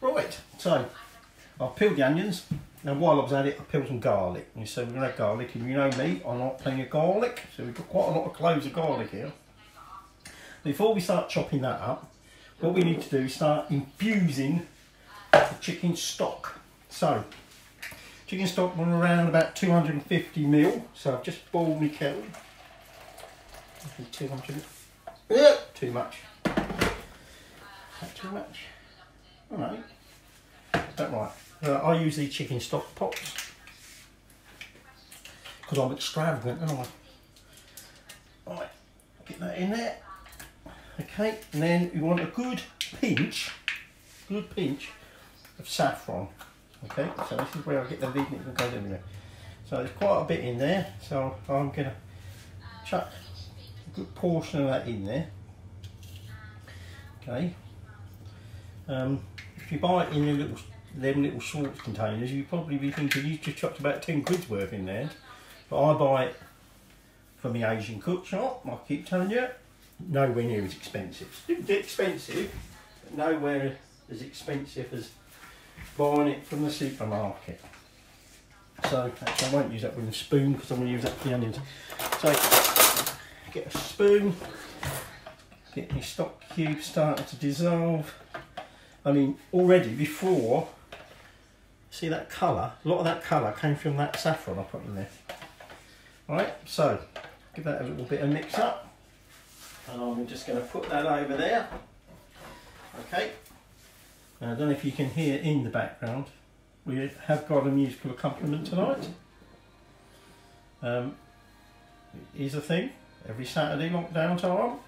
Right, so I've peeled the onions. Now while I was at it, I peeled some garlic. And so we're to have garlic, and you know me, I like plenty of garlic. So we've got quite a lot of cloves of garlic here. Before we start chopping that up, what we need to do is start infusing the chicken stock. So, chicken stock run around about 250 mil. So I've just boiled my kettle. 200. Yeah, too much. Too much? Alright. Is that right? Uh, I use these chicken stock pots. Because I'm extravagant, aren't I? Right, get that in there. Okay, and then you want a good pinch, good pinch of saffron. Okay, so this is where I get the and it goes. So there's quite a bit in there, so I'm gonna chuck a good portion of that in there. Okay. Um, if you buy it in a little them little Schwartz containers, you'd probably be thinking you've just chucked about 10 quid's worth in there. But I buy it from the Asian cook shop, I keep telling you, nowhere near as expensive. It's expensive, but nowhere as expensive as buying it from the supermarket. So actually I won't use that with a spoon because I'm going to use that for the onions. So get a spoon, get my stock cube starting to dissolve. I mean already before, see that colour, a lot of that colour came from that saffron I put in there. Right, so give that a little bit of mix up and I'm just going to put that over there. Okay, now, I don't know if you can hear in the background, we have got a musical accompaniment tonight. Um, here's the thing, every Saturday lockdown time,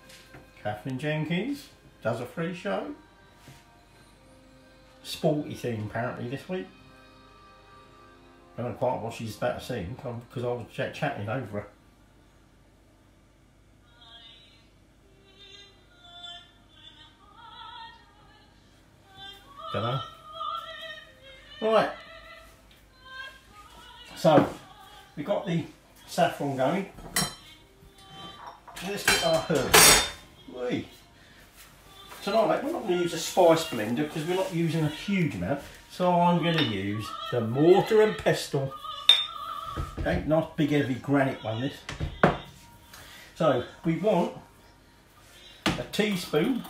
Katherine Jenkins does a free show. Sporty thing apparently this week. I don't know quite what she's about to sing because I was ch chatting over her. Don't know. Right. So, we've got the saffron going. Let's get our herbs. Whee. Tonight we're not going to use a spice blender because we're not using a huge amount. So I'm going to use the mortar and pestle. Okay, nice big heavy granite one this. So we want a teaspoon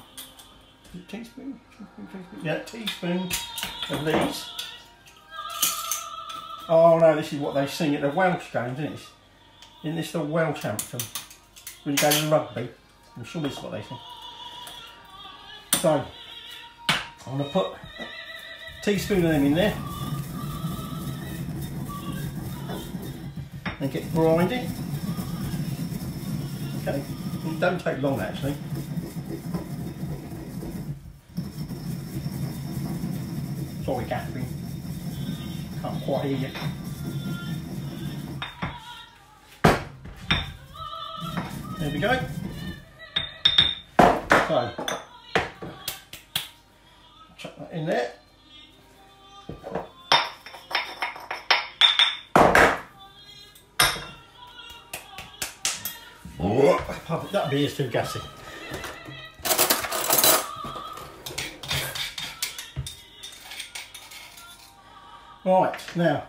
teaspoon? Yeah, teaspoon of these. Oh no, this is what they sing at the Welsh games, isn't it? Isn't this the Welsh anthem? When you go to rugby, I'm sure this is what they sing. So, I'm going to put a teaspoon of them in there. And get grinding. Okay, it don't take long actually. Sorry, Katherine. Can't quite hear you. There we go. So, in there. That beer is too gassy. Right, now,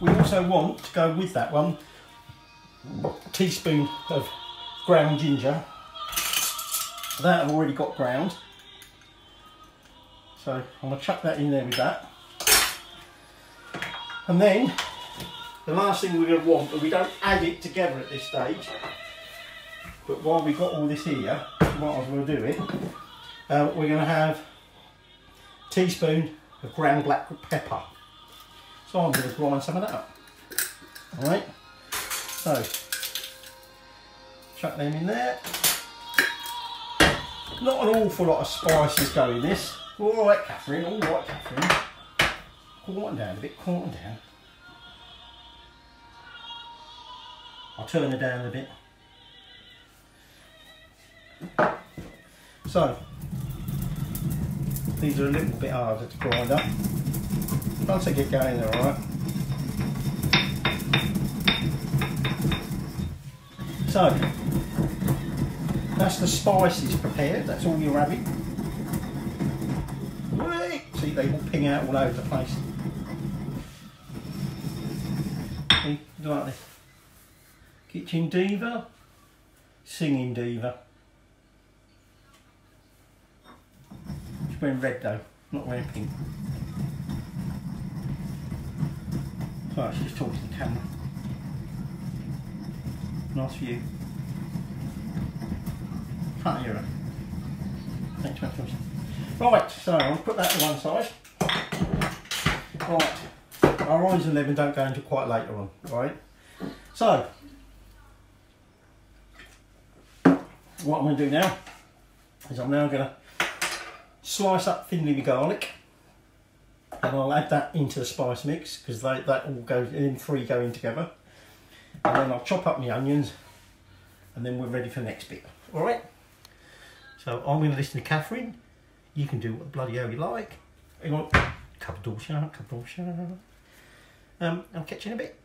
we also want to go with that one, teaspoon of ground ginger. That I've already got ground. So I'm going to chuck that in there with that. And then, the last thing we're going to want, but we don't add it together at this stage, but while we've got all this here, we might as well do it, uh, we're going to have a teaspoon of ground black pepper. So I'm going to grind some of that up. Alright, so chuck them in there. Not an awful lot of spices go in this. Alright Katherine, alright Katherine. Cool them down a bit, them down. I'll turn it down a bit. So, these are a little bit harder to grind up. Once I get going, they're alright. So, that's the spices prepared, that's all you're having. See, they all ping out all over the place. See, like this. Kitchen Diva, Singing Diva. She's wearing red though, not wearing pink. Sorry, she's just talking to the camera. Nice view. Can't hear her. Thanks very. Right, so I'll put that to one side. Right, our Rise 11 don't go until quite later on, right? So, what I'm going to do now is I'm now going to slice up thinly the garlic and I'll add that into the spice mix because that all goes in three go in together and then I'll chop up my onions and then we're ready for the next bit all right so I'm going to listen to Katherine you can do what the bloody hell you like. You want cup of door shut um, I'll catch you in a bit